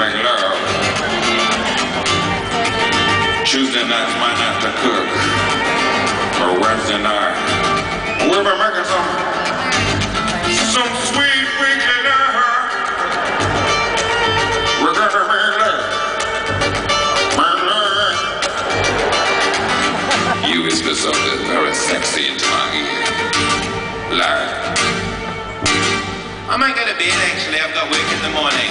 make love. Tuesday nights might not to cook. Or Wednesday night. We'll be making some some sweet weekly love. We're gonna make love. Make love. You whisper something very sexy into my ear. Like I might not gonna bed actually, I've got work in the morning.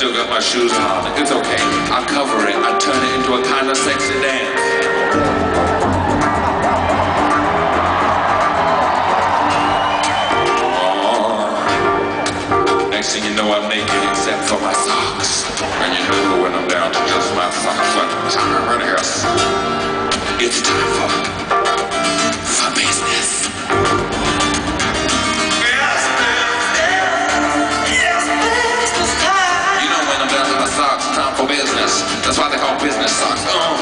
still got my shoes on. It's okay. I cover it. I turn it into a kind of sexy dance. Next thing you know, I'm naked except for my socks. And you know when I'm down to just my socks, I'm right here. It's time for like all business sucks. Uh.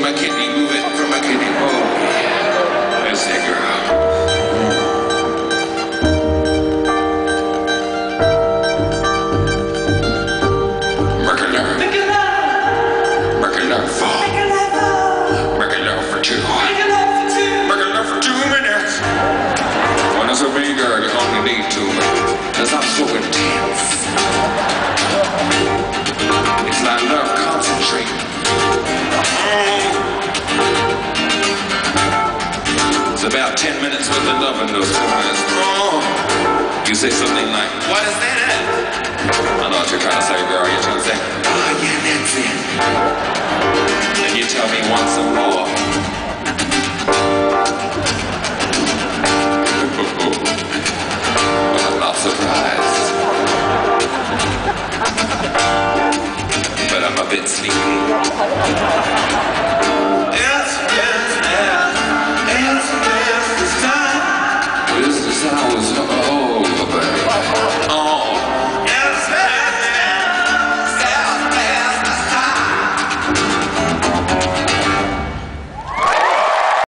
my kidney. It's about 10 minutes worth of love in those 10 minutes. Oh. You say something like, what is that? I know what you're trying to say, girl. You're trying to say, oh yeah, that's it. And you tell me once and more. but I'm not surprised. but I'm a bit sleepy.